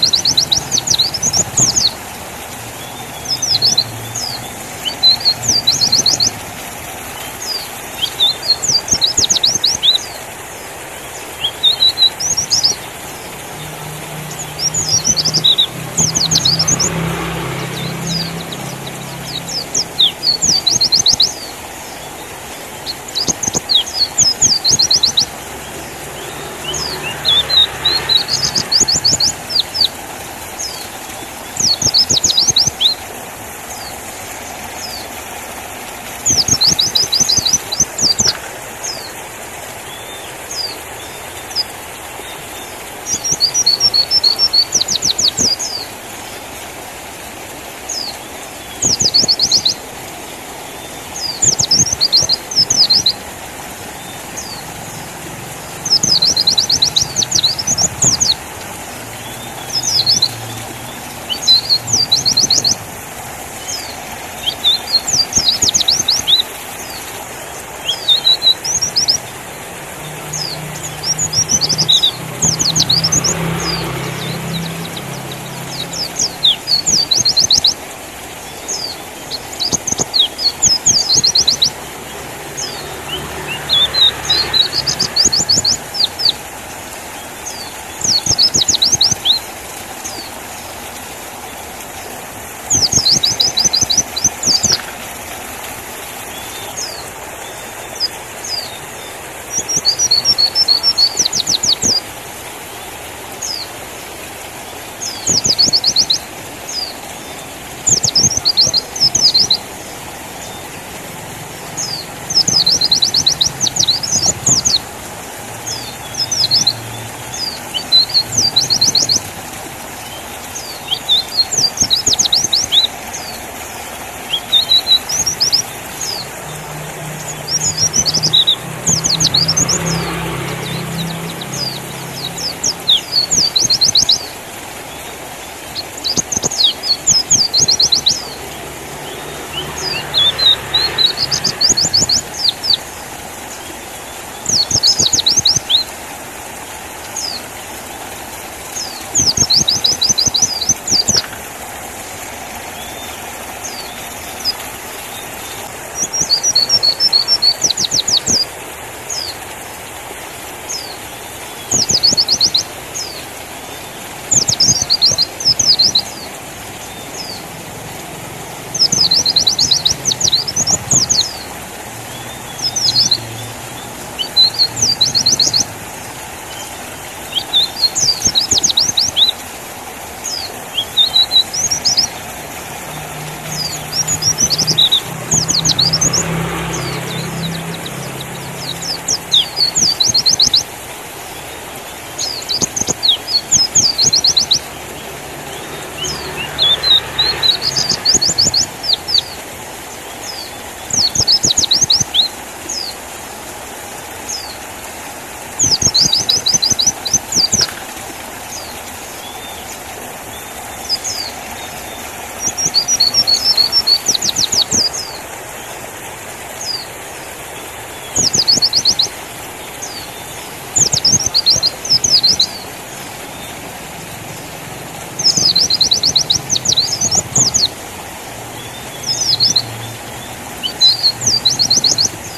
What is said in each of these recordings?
あ!わかった。あ!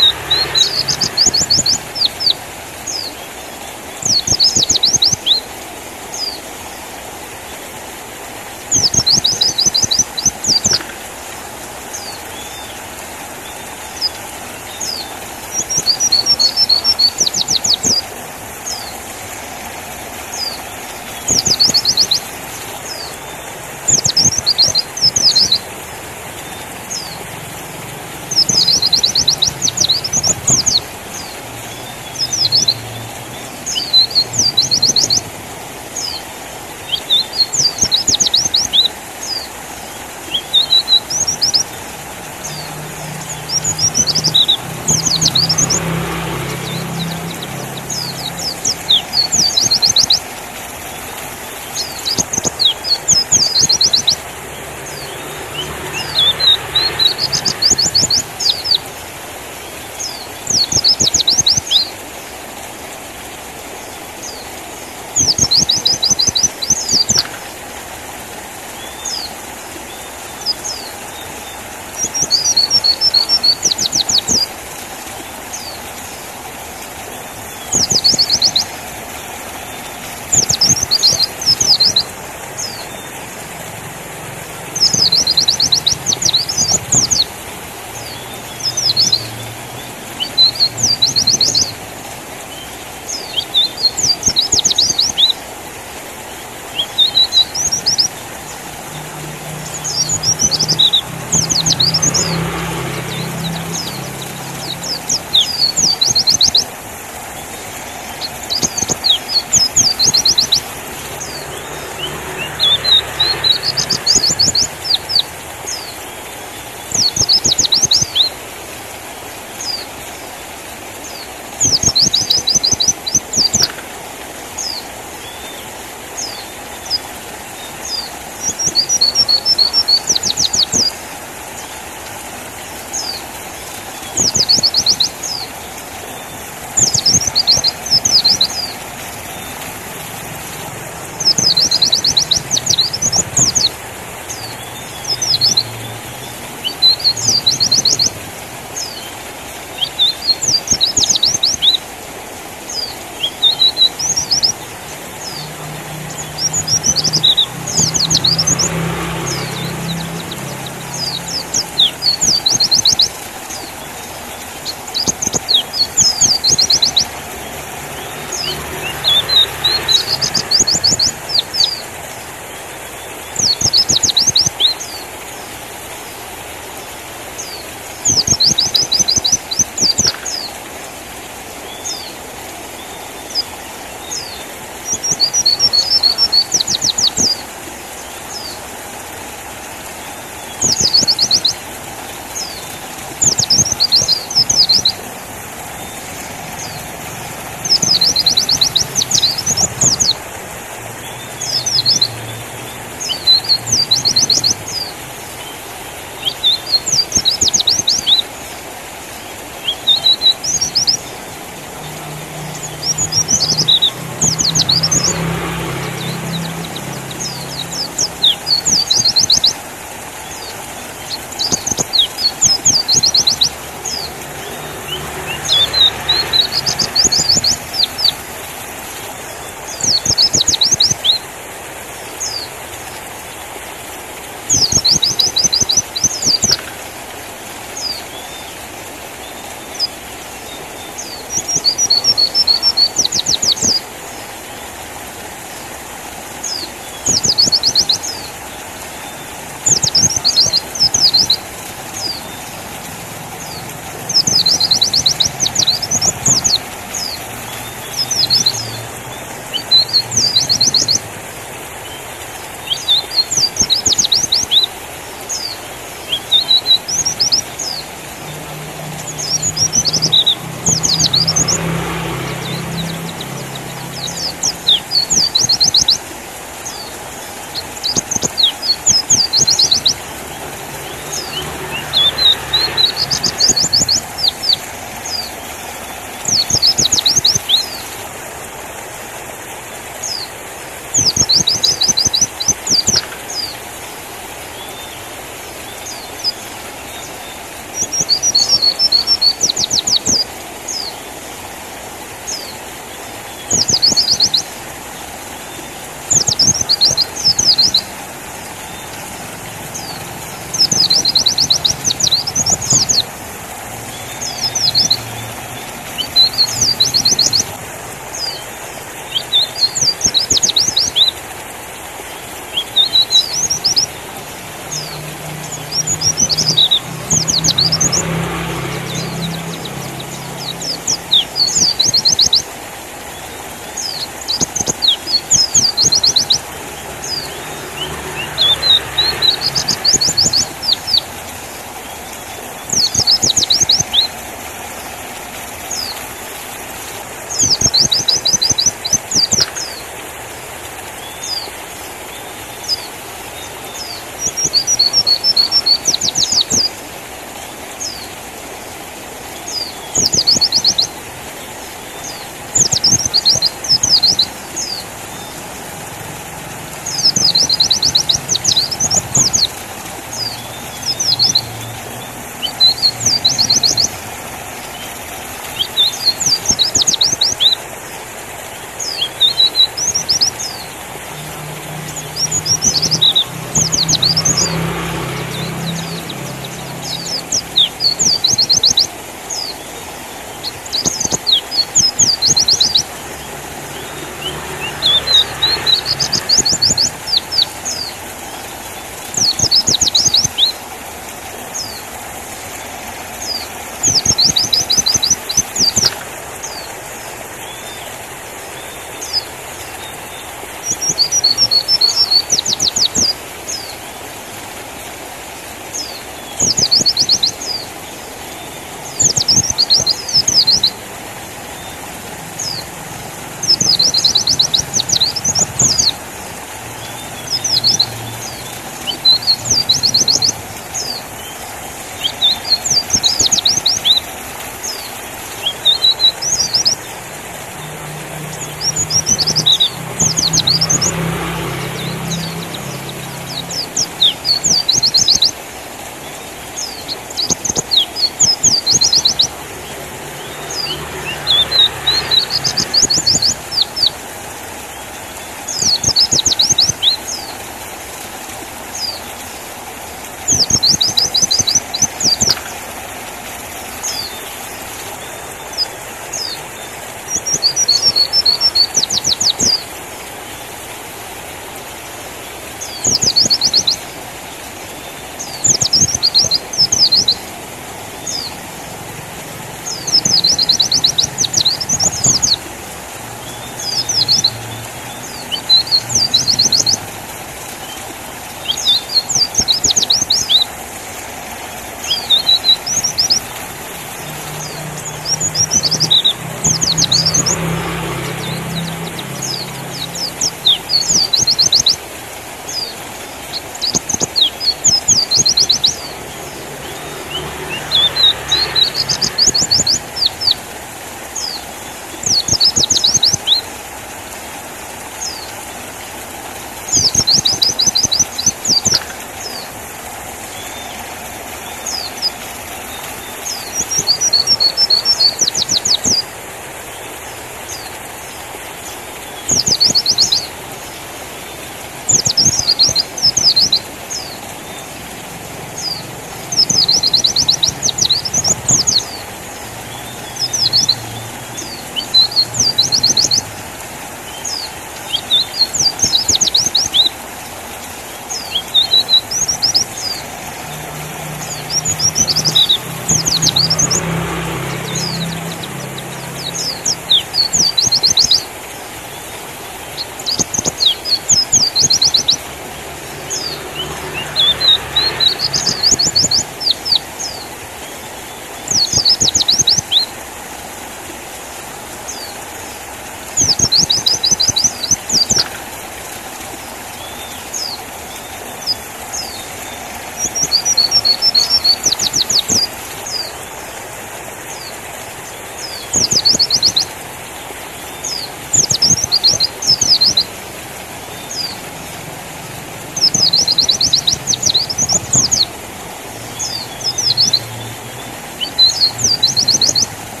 何?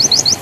you.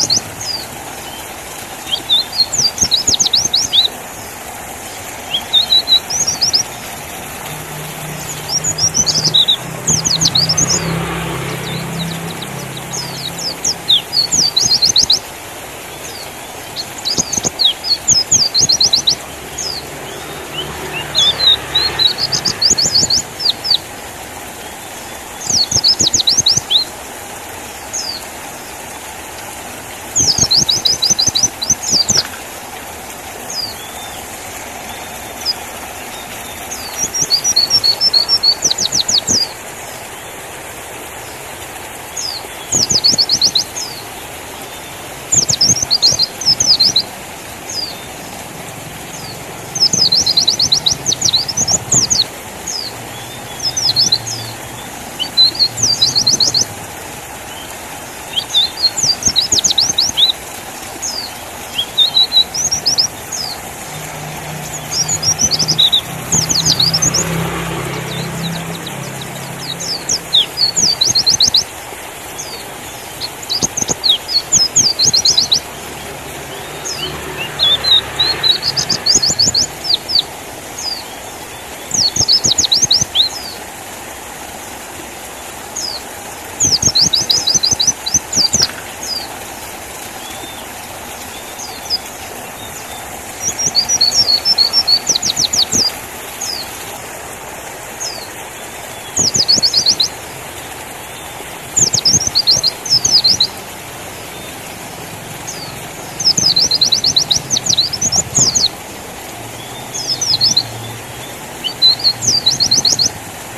you あ!ハハハハ!